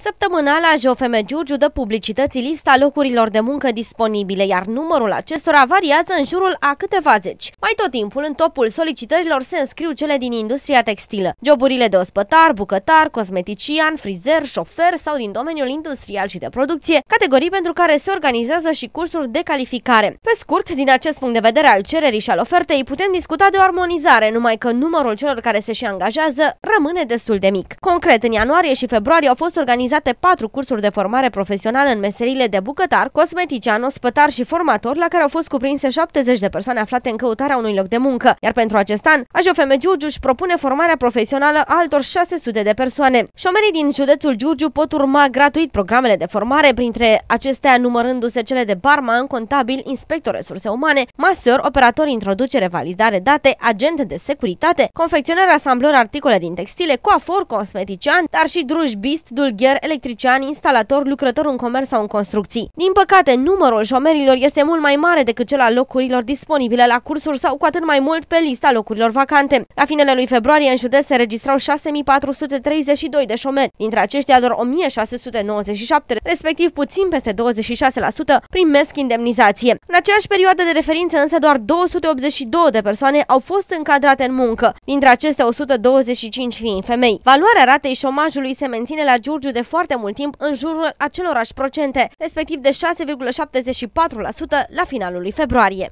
Săptămânala JOFM Giurgiu dă publicității lista locurilor de muncă disponibile, iar numărul acestora variază în jurul a câteva zeci. Mai tot timpul, în topul solicitărilor se înscriu cele din industria textilă. Joburile de ospătar, bucătar, cosmetician, frizer, șofer sau din domeniul industrial și de producție, categorii pentru care se organizează și cursuri de calificare. Pe scurt, din acest punct de vedere al cererii și al ofertei, putem discuta de o armonizare, numai că numărul celor care se și angajează rămâne destul de mic. Concret, în ianuarie și februarie au fost organizate organizate patru cursuri de formare profesională în meserile de bucătar, cosmetician, ospătar și formator, la care au fost cuprinse 70 de persoane aflate în căutarea unui loc de muncă. Iar pentru acest an, AJOFM Giurgiu își propune formarea profesională altor 600 de persoane. Șomerii din județul Giurgiu pot urma gratuit programele de formare, printre acestea numărându-se cele de barman, contabil, inspector resurse umane, masor, operator introducere, validare date, agent de securitate, confecționare, asamblări articole din textile, coafor, cosmetician, dar și drujbist, dulgher, electrician, instalator, lucrător în comerț sau în construcții. Din păcate, numărul șomerilor este mult mai mare decât cel al locurilor disponibile la cursuri sau cu atât mai mult pe lista locurilor vacante. La finele lui februarie, în județ se registrau 6432 de șomeri, dintre aceștia doar 1697, respectiv puțin peste 26%, primesc indemnizație. În aceeași perioadă de referință însă doar 282 de persoane au fost încadrate în muncă, dintre acestea 125 fiind femei. Valoarea ratei șomajului se menține la Giurgiu de foarte mult timp în jurul acelorași procente, respectiv de 6,74% la finalul lui februarie.